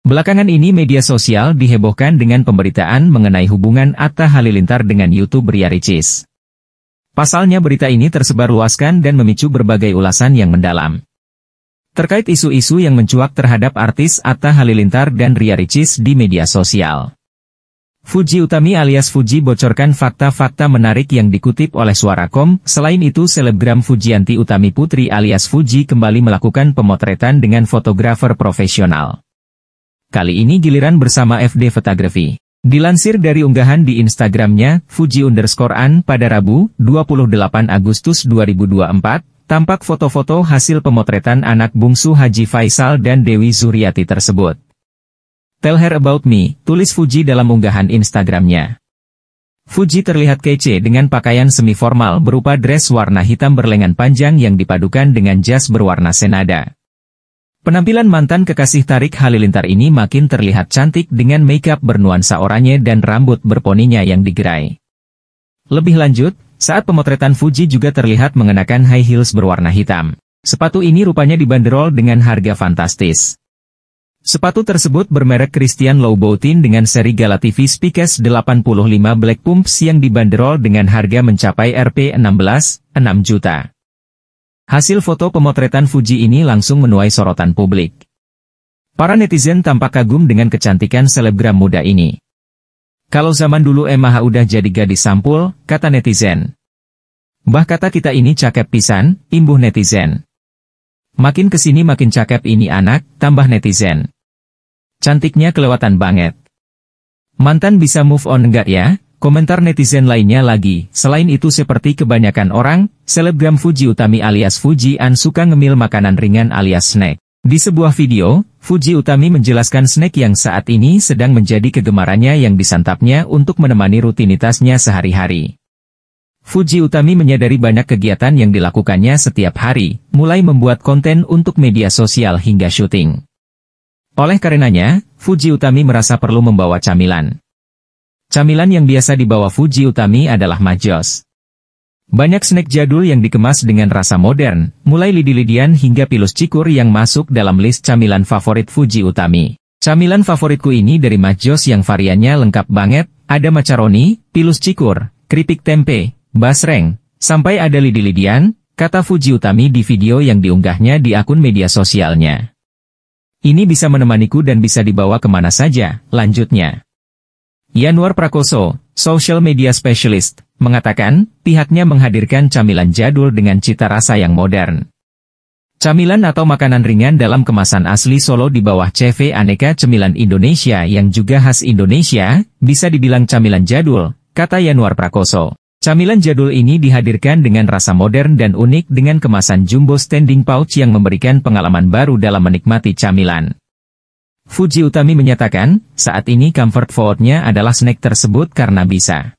Belakangan ini media sosial dihebohkan dengan pemberitaan mengenai hubungan Atta Halilintar dengan YouTube Ria Ricis. Pasalnya berita ini tersebar luaskan dan memicu berbagai ulasan yang mendalam. Terkait isu-isu yang mencuak terhadap artis Atta Halilintar dan Ria Ricis di media sosial. Fuji Utami alias Fuji bocorkan fakta-fakta menarik yang dikutip oleh Suarakom, selain itu selebgram Fujianti Utami Putri alias Fuji kembali melakukan pemotretan dengan fotografer profesional. Kali ini giliran bersama FD Photography. Dilansir dari unggahan di Instagramnya, Fuji underscore an pada Rabu, 28 Agustus 2024, tampak foto-foto hasil pemotretan anak bungsu Haji Faisal dan Dewi Zuriati tersebut. Tell her about me, tulis Fuji dalam unggahan Instagramnya. Fuji terlihat kece dengan pakaian semi-formal berupa dress warna hitam berlengan panjang yang dipadukan dengan jas berwarna senada. Penampilan mantan kekasih Tarik Halilintar ini makin terlihat cantik dengan makeup bernuansa oranye dan rambut berponinya yang digerai. Lebih lanjut, saat pemotretan Fuji juga terlihat mengenakan high heels berwarna hitam. Sepatu ini rupanya dibanderol dengan harga fantastis. Sepatu tersebut bermerek Christian Louboutin dengan seri Gala TV Spikes 85 Black Pumps yang dibanderol dengan harga mencapai Rp 16, 6 juta. Hasil foto pemotretan Fuji ini langsung menuai sorotan publik. Para netizen tampak kagum dengan kecantikan selebgram muda ini. Kalau zaman dulu Emma udah jadi gadis sampul, kata netizen. Bah kata kita ini cakep pisan, imbuh netizen. Makin ke sini makin cakep ini anak, tambah netizen. Cantiknya kelewatan banget. Mantan bisa move on enggak ya? Komentar netizen lainnya lagi, selain itu seperti kebanyakan orang, selebgram Fuji Utami alias Fuji An suka ngemil makanan ringan alias snack. Di sebuah video, Fuji Utami menjelaskan snack yang saat ini sedang menjadi kegemarannya yang disantapnya untuk menemani rutinitasnya sehari-hari. Fuji Utami menyadari banyak kegiatan yang dilakukannya setiap hari, mulai membuat konten untuk media sosial hingga syuting. Oleh karenanya, Fuji Utami merasa perlu membawa camilan. Camilan yang biasa dibawa Fuji Utami adalah majos. Banyak snack jadul yang dikemas dengan rasa modern, mulai lidi-lidian hingga pilus cikur yang masuk dalam list camilan favorit Fuji Utami. Camilan favoritku ini dari majos yang variannya lengkap banget, ada macaroni, pilus cikur, keripik tempe, basreng, sampai ada lidi-lidian, kata Fuji Utami di video yang diunggahnya di akun media sosialnya. Ini bisa menemaniku dan bisa dibawa ke mana saja, lanjutnya. Yanuar Prakoso, social media specialist, mengatakan, pihaknya menghadirkan camilan jadul dengan cita rasa yang modern. Camilan atau makanan ringan dalam kemasan asli Solo di bawah CV Aneka Cemilan Indonesia yang juga khas Indonesia, bisa dibilang camilan jadul, kata Yanuar Prakoso. Camilan jadul ini dihadirkan dengan rasa modern dan unik dengan kemasan jumbo standing pouch yang memberikan pengalaman baru dalam menikmati camilan. Fuji Utami menyatakan, saat ini comfort foodnya adalah snack tersebut karena bisa